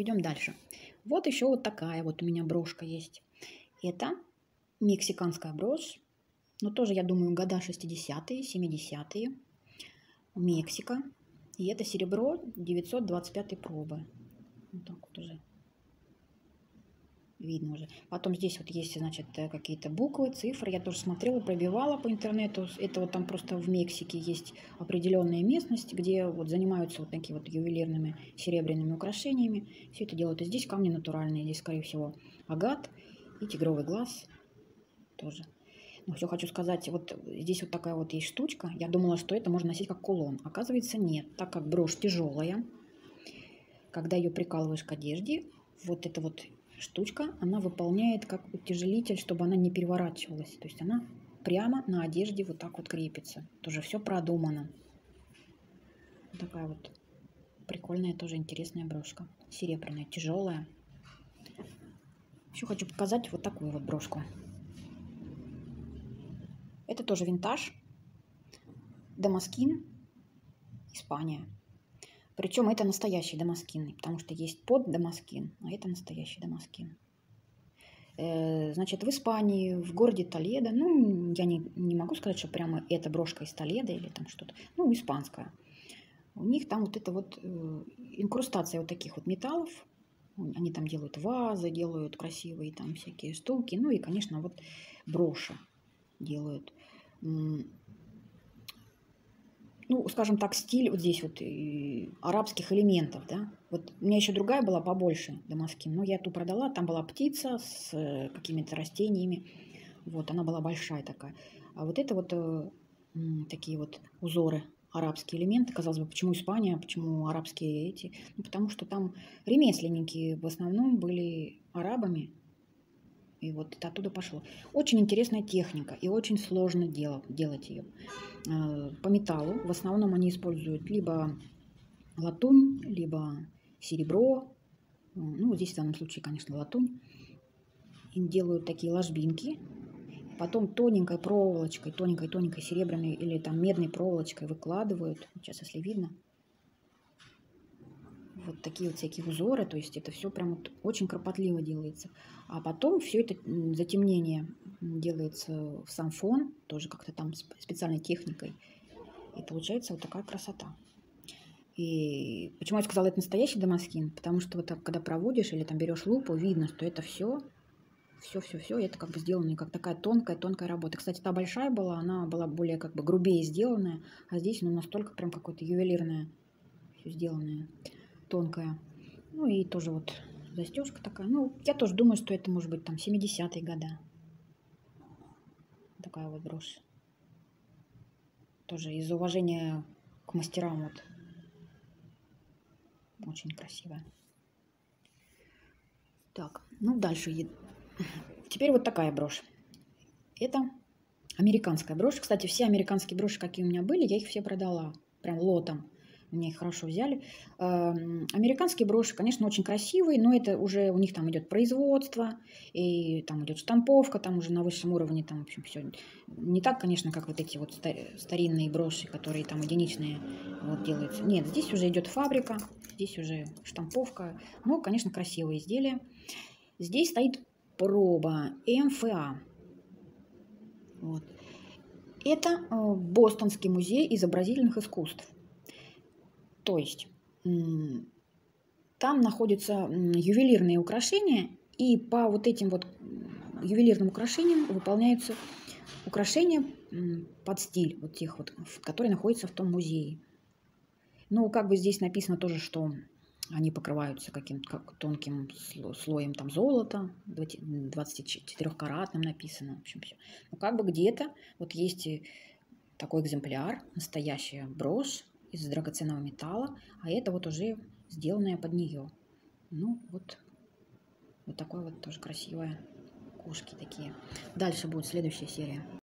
Идем дальше. Вот еще вот такая вот у меня брошка есть. Это мексиканская брошь. Но тоже, я думаю, года 60-е, 70-е. Мексика. И это серебро 925 пробы. Вот так вот уже видно уже. Потом здесь вот есть, значит, э, какие-то буквы, цифры. Я тоже смотрела, пробивала по интернету. Это вот там просто в Мексике есть определенная местность, где вот занимаются вот такие вот ювелирными серебряными украшениями. Все это делают. И здесь камни натуральные. Здесь, скорее всего, агат и тигровый глаз тоже. Но все хочу сказать, вот здесь вот такая вот есть штучка. Я думала, что это можно носить как кулон. Оказывается, нет. Так как брошь тяжелая, когда ее прикалываешь к одежде, вот это вот штучка, она выполняет как утяжелитель, чтобы она не переворачивалась. То есть она прямо на одежде вот так вот крепится. Тоже все продумано. Такая вот прикольная, тоже интересная брошка. Серебряная, тяжелая. Еще хочу показать вот такую вот брошку. Это тоже винтаж. Дамаскин, Испания. Причем это настоящий дамаскин, потому что есть под дамаскин, а это настоящий дамаскин. Э, значит, в Испании, в городе Толедо, ну, я не, не могу сказать, что прямо эта брошка из Толедо или там что-то, ну, испанская. У них там вот это вот э, инкрустация вот таких вот металлов, они там делают вазы, делают красивые там всякие штуки, ну и, конечно, вот броши делают ну, скажем так, стиль вот здесь вот и, арабских элементов, да. Вот у меня еще другая была побольше Дамаскин, но я ту продала, там была птица с э, какими-то растениями, вот, она была большая такая. А вот это вот э, такие вот узоры, арабские элементы, казалось бы, почему Испания, почему арабские эти, ну, потому что там ремесленники в основном были арабами, и вот это оттуда пошло. Очень интересная техника и очень сложно делать, делать ее. Э, по металлу в основном они используют либо латунь, либо серебро. Ну, вот здесь в данном случае, конечно, латунь. Им делают такие ложбинки. Потом тоненькой проволочкой, тоненькой-тоненькой серебряной или там медной проволочкой выкладывают. Сейчас, если видно, вот такие вот всякие узоры, то есть это все прям вот очень кропотливо делается. А потом все это затемнение делается в сам фон, тоже как-то там специальной техникой. И получается вот такая красота. И почему я сказала, это настоящий дамаскин? Потому что вот так, когда проводишь или там берешь лупу, видно, что это все, все, все, все, это как бы сделано как такая тонкая, тонкая работа. Кстати, та большая была, она была более как бы грубее сделанная, а здесь ну, настолько прям какое-то ювелирное все сделанное тонкая. Ну и тоже вот застежка такая. Ну, я тоже думаю, что это может быть там 70-е года. Такая вот брошь. Тоже из уважения к мастерам вот. Очень красивая. Так, ну дальше. Теперь вот такая брошь. Это американская брошь. Кстати, все американские броши, какие у меня были, я их все продала. Прям лотом мне их хорошо взяли. Эм, американские броши, конечно, очень красивые, но это уже у них там идет производство, и там идет штамповка, там уже на высшем уровне, там, в общем, все не так, конечно, как вот эти вот старинные броши, которые там единичные вот делаются. Нет, здесь уже идет фабрика, здесь уже штамповка, но, конечно, красивые изделия. Здесь стоит проба МФА. Вот. Это э, Бостонский музей изобразительных искусств. То есть там находятся ювелирные украшения, и по вот этим вот ювелирным украшениям выполняются украшения под стиль вот тех вот, которые находятся в том музее. Ну, как бы здесь написано тоже, что они покрываются каким-то как тонким слоем там золота, 24-каратным написано, в общем, все. Ну, как бы где-то вот есть такой экземпляр, настоящая брошь, из драгоценного металла, а это вот уже сделанное под нее. Ну, вот, вот такое вот тоже красивое. Кошки такие. Дальше будет следующая серия.